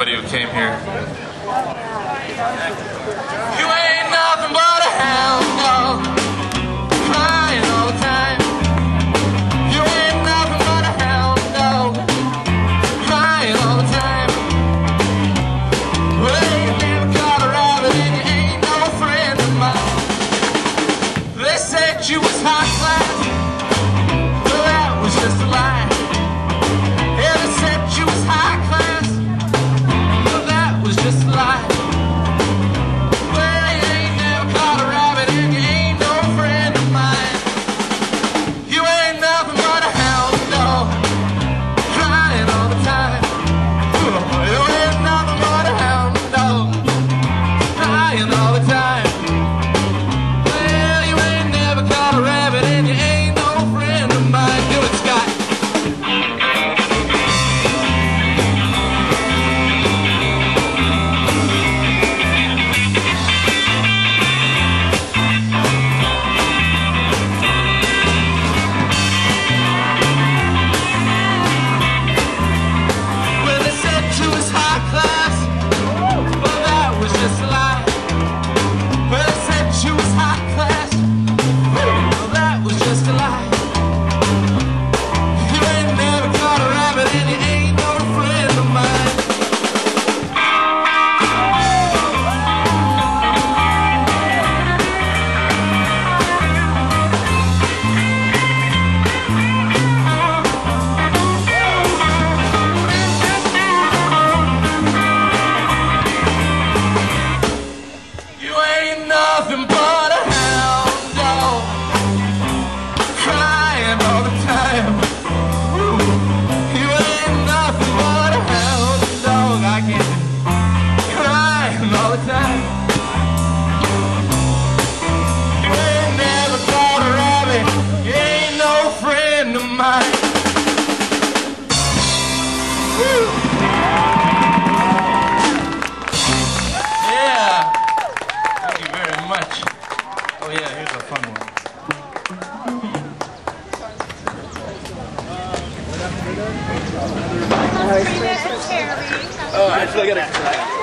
everybody who came here. Oh, actually, I gotta.